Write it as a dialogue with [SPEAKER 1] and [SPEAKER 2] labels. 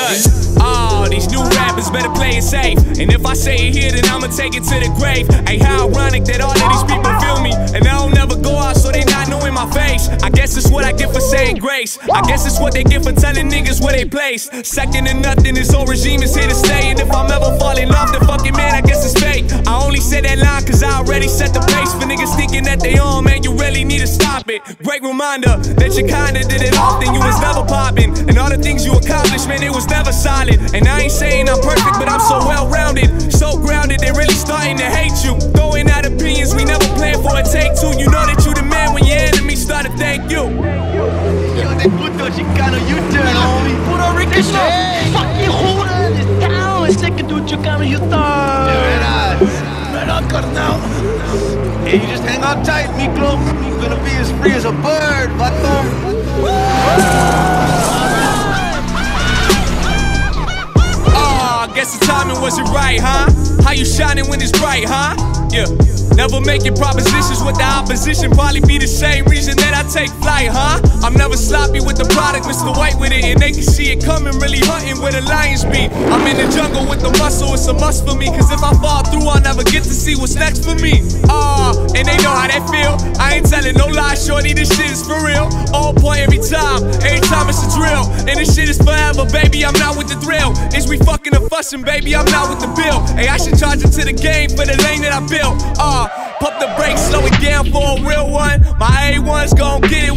[SPEAKER 1] Look, all these new rappers better play it safe. And if I say it here, then I'ma take it to the grave. Hey, how ironic that all of these people feel me. And I don't never go out, so they not knowing my face. I guess it's what I get for saying grace. I guess it's what they get for telling niggas where they place. Second to nothing, this whole regime is here to stay. And if I'm ever falling off, then fucking man, I guess it's fake. I only said that line cause I already set the pace. For niggas thinking that they on, man, stop it. Great reminder that you kinda did it often, you was never popping. And all the things you accomplished, man, it was never solid. And I ain't saying I'm perfect, but I'm so well rounded, so grounded, they really starting to hate you. Throwing out opinions, we never planned for a take two. You know that you the man when your enemies start to thank you.
[SPEAKER 2] Hijo de puto chicano, you turn homie. Puerto Rican shit. Fucking joda, this town. Es que tú chicano, you turn. De veras. Verdad, carnal. Hey, you just hang on tight, Miklo. You're gonna be as free as a bird, vato.
[SPEAKER 1] Ah, I guess the timing wasn't right, huh? How you shining when it's bright, huh? Yeah. Never making propositions with the opposition. Probably be the same reason that I take flight, huh? I'm never sloppy with the product, Mr. White with it. And they can see it coming, really hunting where the lions be. I'm in the jungle with the muscle, it's a must for me. Cause if I fall through, I'll never get to see what's next for me. Ah, and they know how they feel. I ain't telling no lies, shorty, this shit is for real. All point it's a drill. And this shit is forever, baby, I'm not with the thrill. Is we fucking or fussing, baby, I'm not with the bill. Hey, I should charge it to the game for the lane that I built. Ah, pump the brakes, slow it down for a real one. My A1's gon' get it